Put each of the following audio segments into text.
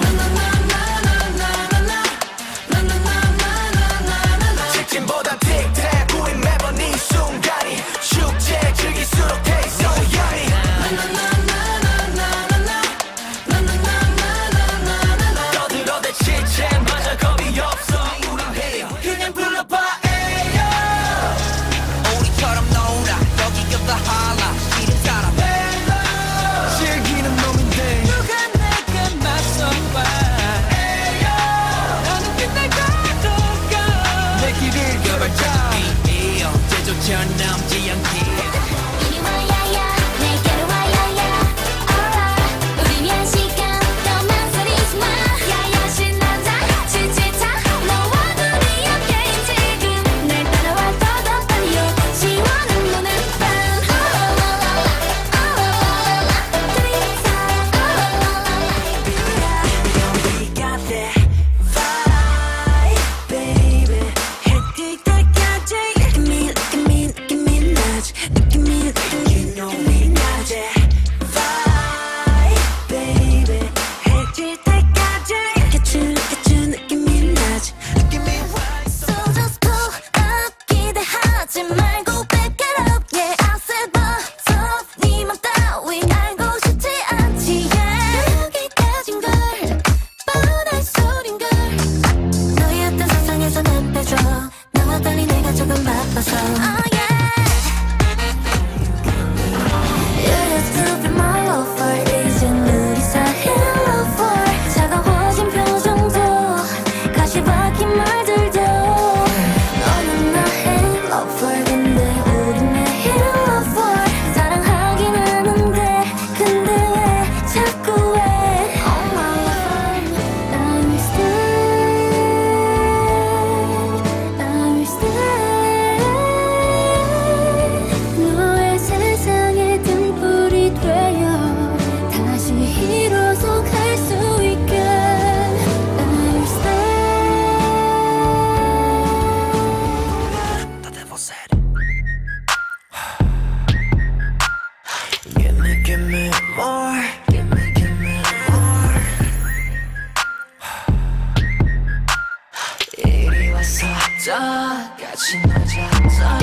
down. 다 같이 놀자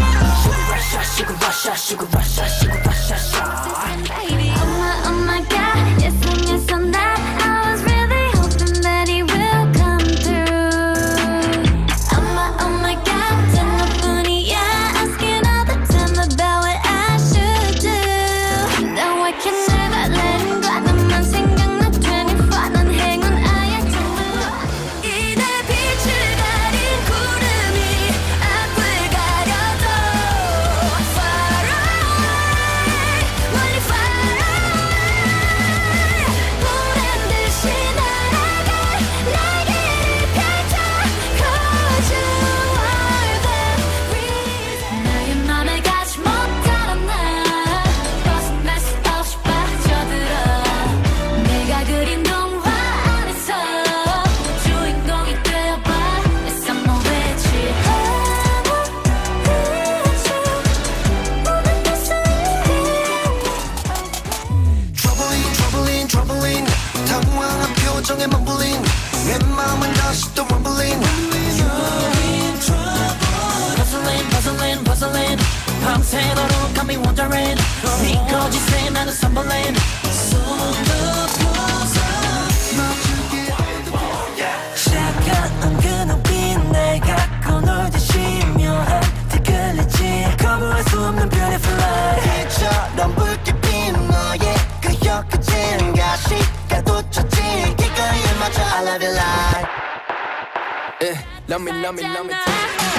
Rush, rush, rush, rush, rush, rush, rush, rush 에 나는 선벌레인 손도보자 Love me, Love me, love me, love me